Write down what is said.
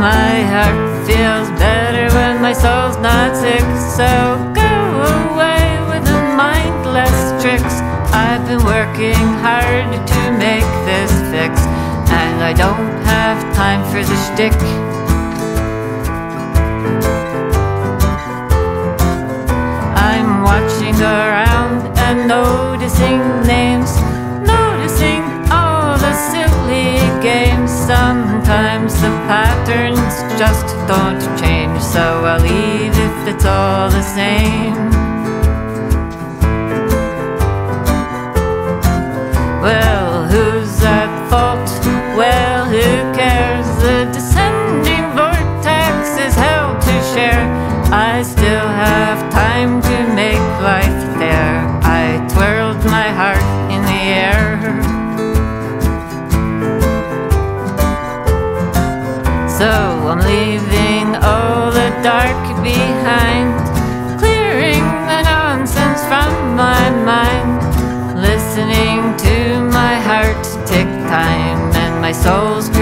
My heart feels better when my soul's not sick. So go away with the mindless tricks. I've been working hard to make this fix, and I don't have time for the shtick. I'm watching around and noticing names, noticing all the silly games. The patterns just don't change, so I'll leave if it's all the same. Well, who's at fault? Well, who cares? The descending vortex is hell to share. I still have time to make life fair. I twirled my heart in the air. So I'm leaving all the dark behind, clearing the nonsense from my mind, listening to my heart tick time and my soul's.